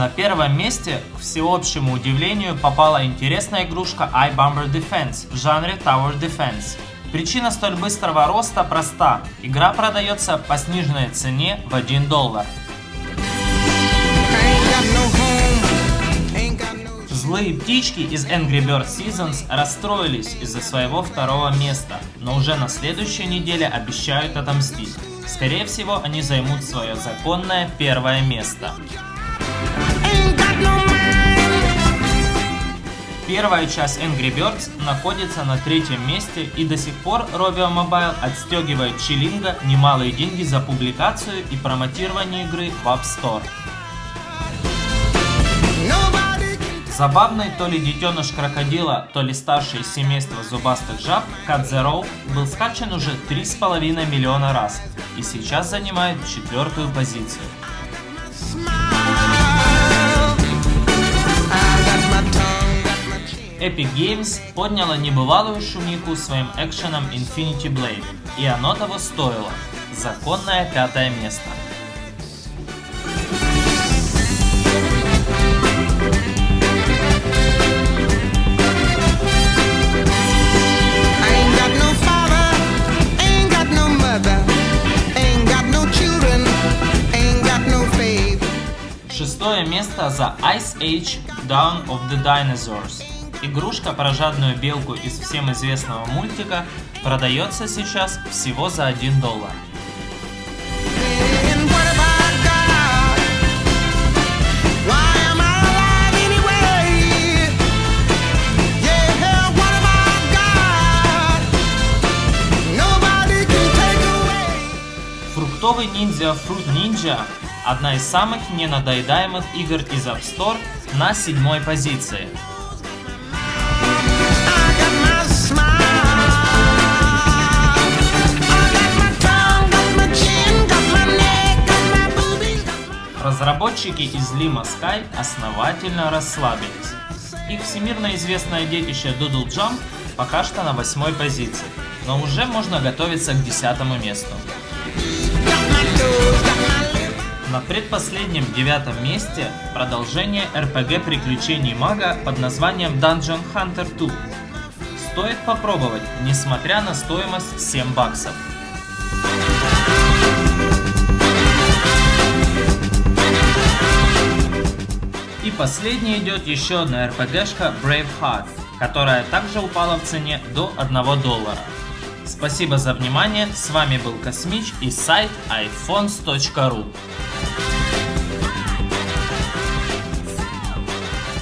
На первом месте, к всеобщему удивлению, попала интересная игрушка iBomber Defense в жанре Tower Defense. Причина столь быстрого роста проста. Игра продается по сниженной цене в 1 доллар. Злые птички из Angry Bird Seasons расстроились из-за своего второго места, но уже на следующей неделе обещают отомстить. Скорее всего, они займут свое законное первое место. Первая часть Angry Birds находится на третьем месте и до сих пор Rovio Mobile отстегивает Чилинга немалые деньги за публикацию и промотирование игры в App Store. Забавный то ли детеныш крокодила, то ли старший семейства зубастых жаб, Zero, был скачан уже 3,5 миллиона раз и сейчас занимает четвертую позицию. Epic Games подняла небывалую шумиху своим экшеном Infinity Blade, и оно того стоило. Законное пятое место. Шестое место за Ice Age Dawn of the Dinosaurs. Игрушка про жадную белку из всем известного мультика продается сейчас всего за 1 доллар. Фруктовый ниндзя Fruit Ninja – одна из самых ненадоедаемых игр из App Store на седьмой позиции. Разработчики из Lima Sky основательно расслабились. Их всемирно известное детище Doodle Jump пока что на восьмой позиции, но уже можно готовиться к десятому месту. На предпоследнем девятом месте продолжение RPG приключений мага под названием Dungeon Hunter 2. Стоит попробовать, несмотря на стоимость 7 баксов. И последней идет еще одна RPG-шка Braveheart, которая также упала в цене до 1 доллара. Спасибо за внимание, с вами был Космич и сайт iphones.ru.